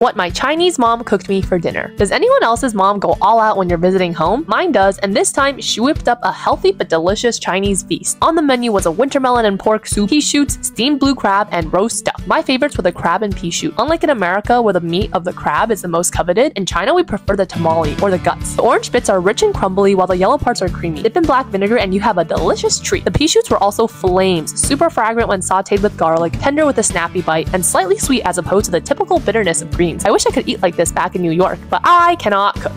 what my Chinese mom cooked me for dinner. Does anyone else's mom go all out when you're visiting home? Mine does, and this time she whipped up a healthy but delicious Chinese feast. On the menu was a winter melon and pork soup, pea shoots, steamed blue crab, and roast duck. My favorites were the crab and pea shoot. Unlike in America, where the meat of the crab is the most coveted, in China we prefer the tomalley, or the guts. The orange bits are rich and crumbly, while the yellow parts are creamy. Dip in black vinegar and you have a delicious treat. The pea shoots were also flames, super fragrant when sauteed with garlic, tender with a snappy bite, and slightly sweet as opposed to the typical bitterness of I wish I could eat like this back in New York, but I cannot cook.